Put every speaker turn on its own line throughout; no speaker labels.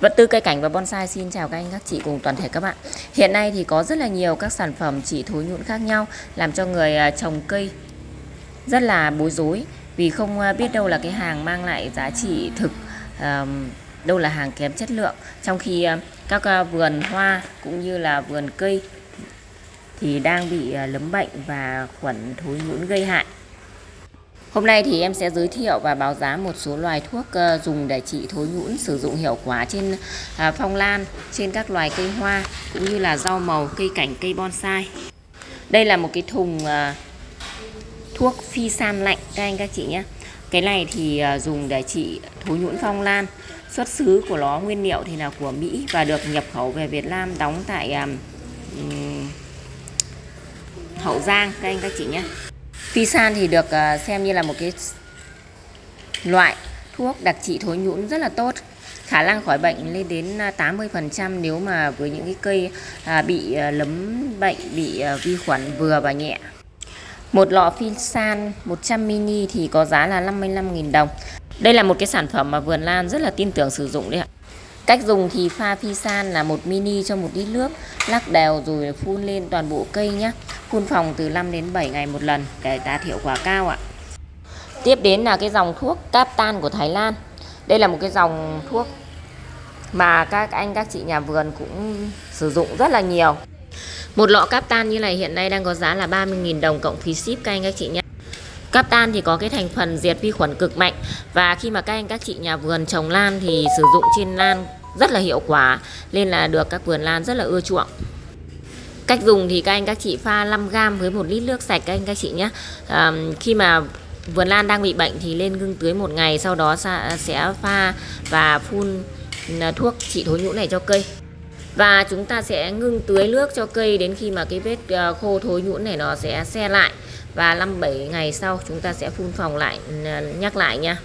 Vật tư, cây cảnh và bonsai xin chào các anh, các chị cùng toàn thể các bạn. Hiện nay thì có rất là nhiều các sản phẩm chỉ thối nhũn khác nhau, làm cho người à, trồng cây rất là bối rối vì không à, biết đâu là cái hàng mang lại giá trị thực đâu là hàng kém chất lượng trong khi à, các vườn hoa cũng như là vườn cây thì đang bị lấm bệnh và khuẩn thối nhũn gây hại. Hôm nay thì em sẽ giới thiệu và báo giá một số loài thuốc ờ, dùng để trị thối nhũn sử dụng hiệu quả trên à, phong lan, trên các loài cây hoa cũng như là rau màu, cây cảnh, cây bonsai. Đây là một cái thùng ờ, thuốc phi san lạnh các anh các chị nhé. Cái này thì ờ, dùng để trị thối nhũn phong lan. Xuất xứ của nó nguyên liệu thì là của Mỹ và được nhập khẩu về Việt Nam đóng tại um, Hậu Giang các anh các chị nhé. Pisan thì được ờ, xem như là một cái loại thuốc đặc trị thối nhũn rất là tốt. Khả năng khỏi bệnh lên đến ờ, 80% trăm nếu mà với những cái cây ờ, bị lấm bệnh bị vi khuẩn vừa và nhẹ. Một lọ Fisan 100 mini thì có giá là 55.000 đồng. Đây là một cái sản phẩm mà vườn lan rất là tin tưởng sử dụng đấy ạ. Cách dùng thì pha phi san là một mini cho một lít nước, lắc đều rồi phun lên toàn bộ cây nhé. Phun phòng từ 5 đến 7 ngày một lần để đạt hiệu quả cao ạ. Tiếp đến là cái dòng thuốc Captan của Thái Lan. Đây là một cái dòng thuốc mà các anh, các chị nhà vườn cũng sử dụng rất là nhiều. Một lọ Captan như này hiện nay đang có giá là 30.000 đồng cộng phí ship các anh, các chị nhé. Captan thì có cái thành phần diệt vi khuẩn cực mạnh và khi mà các anh, các chị nhà vườn trồng lan thì sử dụng trên lan rất là hiệu quả, nên là được các vườn lan rất là ưa chuộng. Cách dùng thì các anh các chị pha 5 gram với một lít nước sạch các anh các chị nhé. À, khi mà vườn lan đang bị bệnh thì lên ngưng tưới một ngày sau đó sẽ pha và phun thuốc trị thối nhũ này cho cây. Và chúng ta sẽ ngưng tưới nước cho cây đến khi mà cái vết ờ, khô thối nhũn này nó sẽ xe lại. Và 5-7 ngày sau chúng ta sẽ phun phòng lại nhắc lại nha.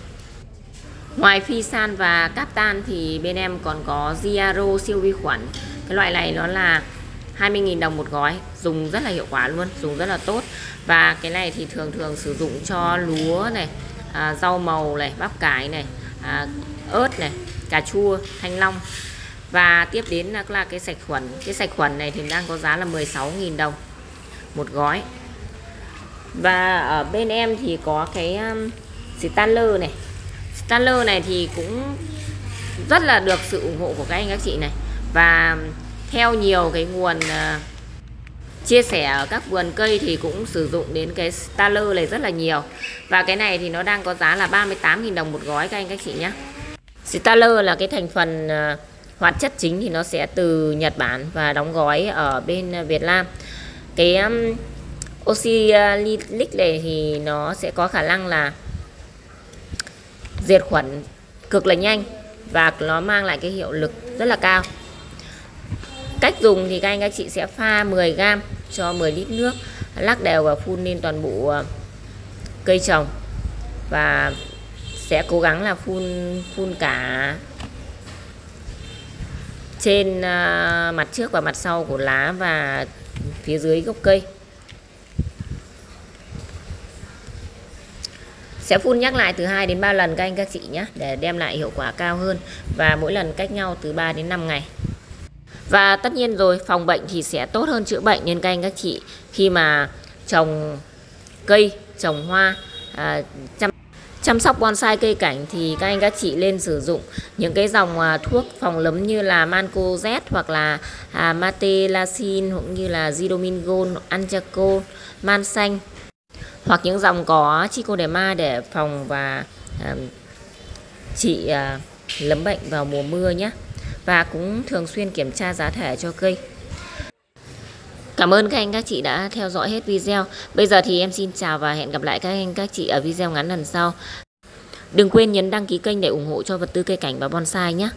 Ngoài phi san và captan thì bên em còn có diaro siêu vi khuẩn. Cái loại này nó là 20.000 đồng một gói dùng rất là hiệu quả luôn dùng rất là tốt. Và cái này thì thường thường sử dụng cho lúa này à, rau màu này bắp cải này à, ớt này cà chua thanh long. Và tiếp đến là, là cái sạch khuẩn. Cái sạch khuẩn này thì đang có giá là 16.000 đồng một gói. Và ở bên em thì có cái um, Stanler này. Stanler này thì cũng rất là được sự ủng hộ của các anh các chị này. Và theo nhiều cái nguồn uh, chia sẻ ở các vườn cây thì cũng sử dụng đến cái Staller này rất là nhiều. Và cái này thì nó đang có giá là 38.000 đồng một gói các anh các chị nhé Staller là cái thành phần uh, hoạt chất chính thì nó sẽ từ Nhật Bản và đóng gói ở bên Việt Nam. Cái um, oxylic này thì nó sẽ có khả năng là diệt khuẩn cực là nhanh và nó mang lại cái hiệu lực rất là cao cách dùng thì các anh các chị sẽ pha 10g cho 10 lít nước, lắc đều và phun lên toàn bộ ờ, cây trồng. Và sẽ cố gắng là phun phun cả trên ờ, mặt trước và mặt sau của lá và phía dưới gốc cây. Sẽ phun nhắc lại từ 2 đến 3 lần các anh các chị nhé, để đem lại hiệu quả cao hơn và mỗi lần cách nhau từ 3 đến 5 ngày và tất nhiên rồi phòng bệnh thì sẽ tốt hơn chữa bệnh nên các anh các chị khi mà trồng cây trồng hoa à, chăm chăm sóc bonsai cây cảnh thì các anh các chị lên sử dụng những cái dòng à, thuốc phòng lấm như là Manco Z hoặc là à, Matelasin cũng như là Zidomingol, Anchaco, Man xanh hoặc những dòng có trichoderma để phòng và à, trị à, lấm bệnh vào mùa mưa nhé và cũng thường xuyên kiểm tra giá thể cho cây Cảm ơn các anh, các chị đã theo dõi hết video. Bây giờ thì em xin chào và hẹn gặp lại các anh, các chị ở video ngắn lần sau. Đừng quên nhấn đăng ký kênh để ủng hộ cho vật tư cây cảnh và bonsai nhé.